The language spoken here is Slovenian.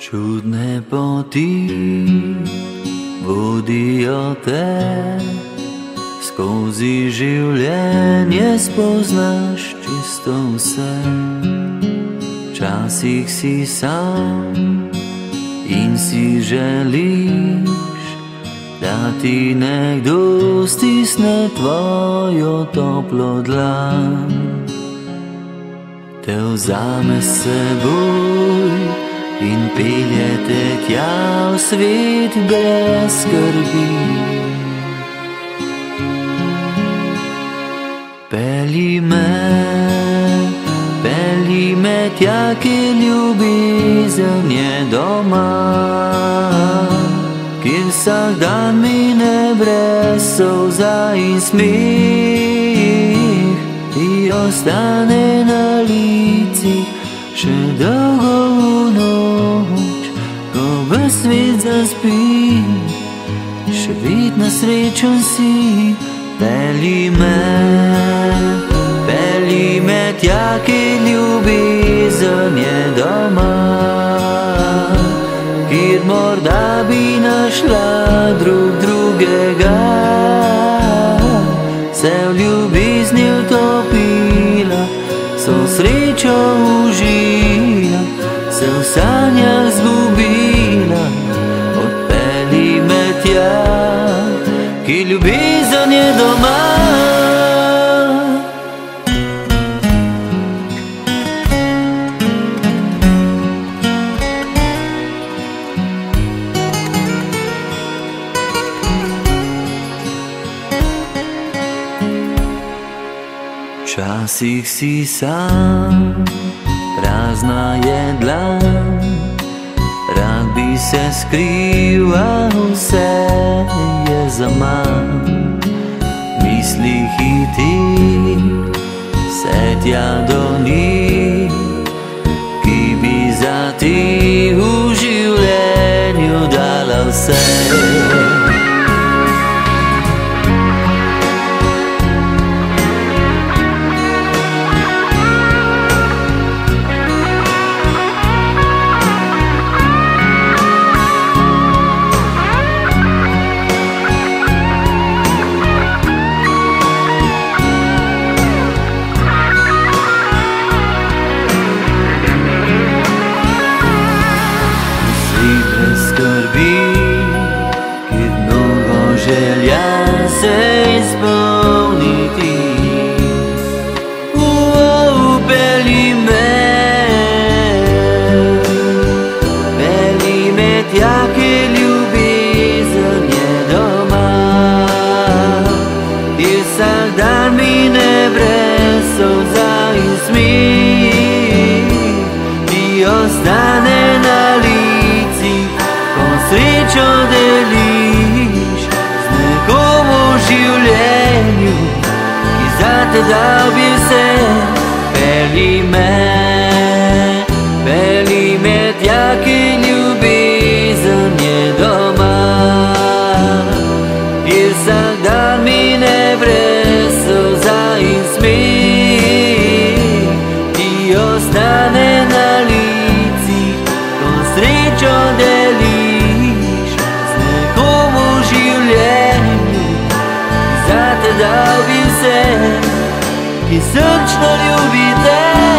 Čudne poti vodijo te, skozi življenje spoznaš čisto vse. Včasih si sam in si želiš, da ti nekdo stisne tvojo toplo dlan. Te vzame s seboj in peljete tja v svet brez skrbi. Peli me, peli me tja, ki ljubezen je doma, kjer vsak dan mine brez solza in smeh, in ostane na licih še dolgo noč, ko v svet zaspi, še vedno srečen si, peli me, peli me tja, ki ljubezen je doma, kjer morda bi našla drug drugega, se v ljubezni utopila, so srečo užila se v sanjah zgubila, odpeli me tja, ki ljubezen je doma. Včasih si sam prazna je dlan, rad bi se skrival, vse je za manj. Misli hiti, se tja do njih, ki bi za ti v življenju dala vse. Brez solza in smih, ti ostane na licih srečo deliš z nekom v življenju, ki za te dal bi vse. Peli me, peli me tja, ki ljubezen je doma. Vsak dan mine dal bi vse, ki srčno ljubite.